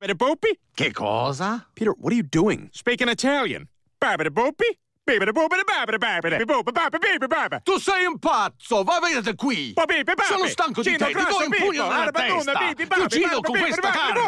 Babidi boopy? Che cosa? Peter, what are you doing? Speaking Italian. Babidi boopy? Tu sei un pazzo! Va vedete qui! Sono stanco di te! Ti do un pugno nella testa! Ti uccido con questa carne!